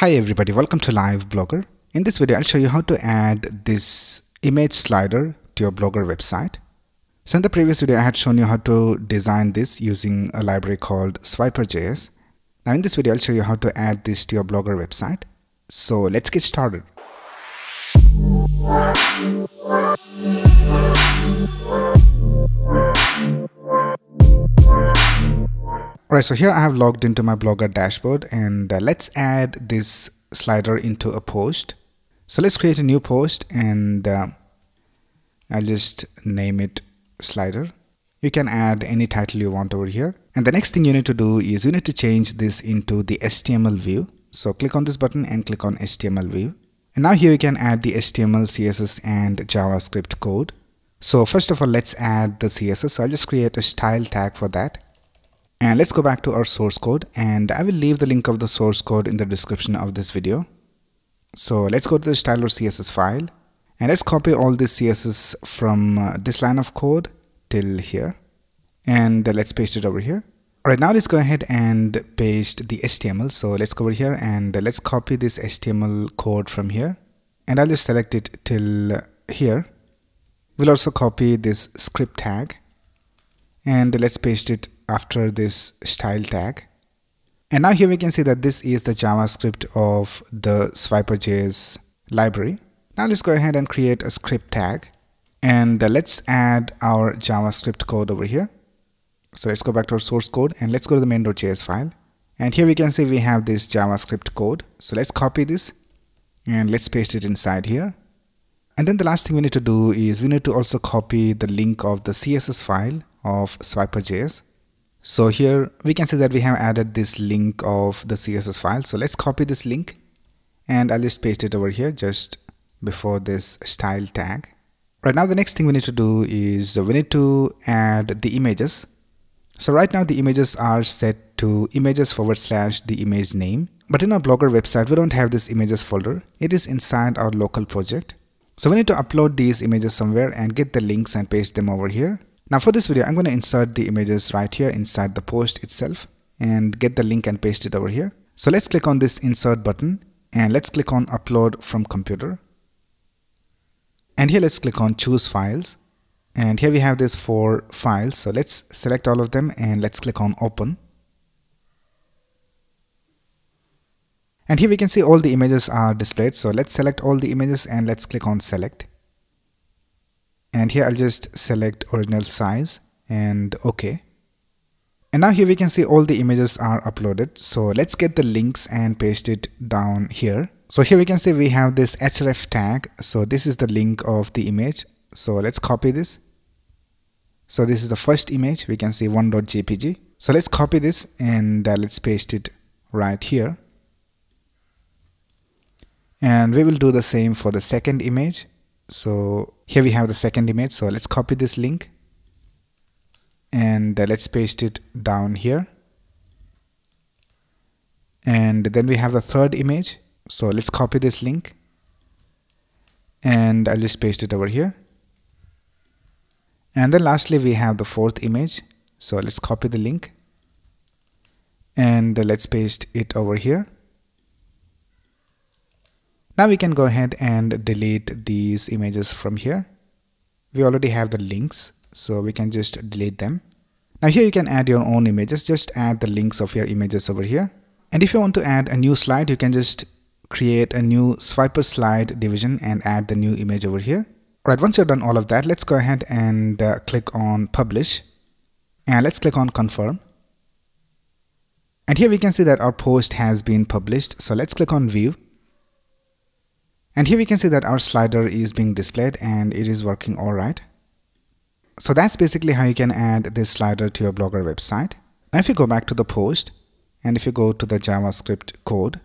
Hi everybody, welcome to Live Blogger. In this video, I'll show you how to add this image slider to your Blogger website. So in the previous video, I had shown you how to design this using a library called Swiper.js. Now in this video, I'll show you how to add this to your Blogger website. So let's get started. Alright, so here I have logged into my Blogger dashboard and uh, let's add this slider into a post. So let's create a new post and uh, I'll just name it slider. You can add any title you want over here. And the next thing you need to do is you need to change this into the HTML view. So click on this button and click on HTML view. And now here you can add the HTML, CSS and JavaScript code. So first of all, let's add the CSS. So I'll just create a style tag for that and let's go back to our source code and I will leave the link of the source code in the description of this video. So let's go to the styler CSS file and let's copy all this CSS from uh, this line of code till here and uh, let's paste it over here. Alright now let's go ahead and paste the HTML. So let's go over here and uh, let's copy this HTML code from here and I'll just select it till here. We'll also copy this script tag and let's paste it after this style tag. And now here we can see that this is the JavaScript of the Swiper.js library. Now let's go ahead and create a script tag and uh, let's add our JavaScript code over here. So let's go back to our source code and let's go to the main.js file. And here we can see we have this JavaScript code. So let's copy this and let's paste it inside here. And then the last thing we need to do is we need to also copy the link of the CSS file of Swiper.js. So here we can see that we have added this link of the CSS file. So let's copy this link and I'll just paste it over here just before this style tag. Right now the next thing we need to do is we need to add the images. So right now the images are set to images forward slash the image name. But in our Blogger website, we don't have this images folder. It is inside our local project. So we need to upload these images somewhere and get the links and paste them over here. Now for this video, I'm going to insert the images right here inside the post itself and get the link and paste it over here. So let's click on this insert button and let's click on upload from computer. And here let's click on choose files. And here we have these four files. So let's select all of them and let's click on open. And here we can see all the images are displayed. So let's select all the images and let's click on select and here I'll just select original size and OK. And now here we can see all the images are uploaded. So let's get the links and paste it down here. So here we can see we have this href tag. So this is the link of the image. So let's copy this. So this is the first image. We can see 1.jpg. So let's copy this and uh, let's paste it right here. And we will do the same for the second image so here we have the second image. So let's copy this link. And uh, let's paste it down here. And then we have the third image. So let's copy this link. And I'll just paste it over here. And then lastly we have the fourth image. So let's copy the link. And uh, let's paste it over here now we can go ahead and delete these images from here. We already have the links, so we can just delete them. Now here you can add your own images, just add the links of your images over here. And if you want to add a new slide, you can just create a new swiper slide division and add the new image over here. Alright, once you've done all of that, let's go ahead and uh, click on publish and let's click on confirm. And here we can see that our post has been published. So let's click on view and here we can see that our slider is being displayed and it is working all right. So that's basically how you can add this slider to your Blogger website. Now if you go back to the post and if you go to the JavaScript code,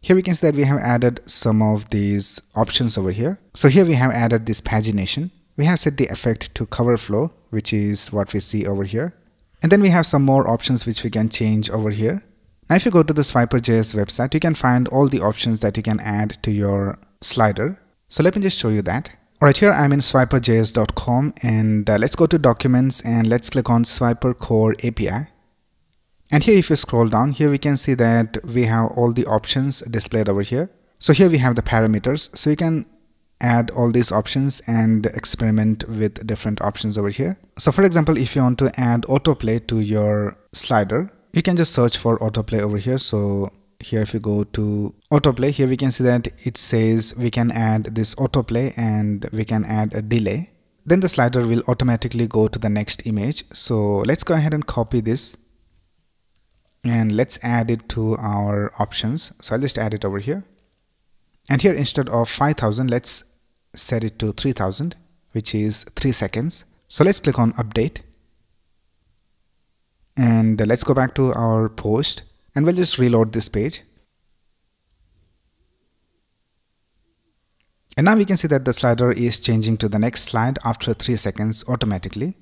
here we can see that we have added some of these options over here. So here we have added this pagination. We have set the effect to cover flow, which is what we see over here. And then we have some more options which we can change over here. Now if you go to the Swiper.js website, you can find all the options that you can add to your slider. So let me just show you that. Alright, here I'm in swiperjs.com and uh, let's go to documents and let's click on Swiper Core API. And here if you scroll down, here we can see that we have all the options displayed over here. So here we have the parameters. So you can add all these options and experiment with different options over here. So for example, if you want to add autoplay to your slider, you can just search for autoplay over here. So here if you go to autoplay, here we can see that it says we can add this autoplay and we can add a delay. Then the slider will automatically go to the next image. So let's go ahead and copy this and let's add it to our options. So I'll just add it over here. And here instead of 5000, let's set it to 3000, which is 3 seconds. So let's click on update. And let's go back to our post and we'll just reload this page. And now we can see that the slider is changing to the next slide after 3 seconds automatically.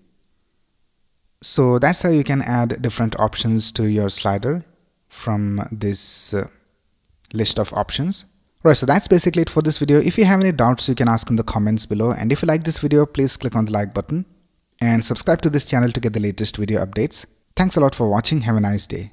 So that's how you can add different options to your slider from this uh, list of options. Right, so that's basically it for this video. If you have any doubts, you can ask in the comments below. And if you like this video, please click on the like button and subscribe to this channel to get the latest video updates. Thanks a lot for watching. Have a nice day.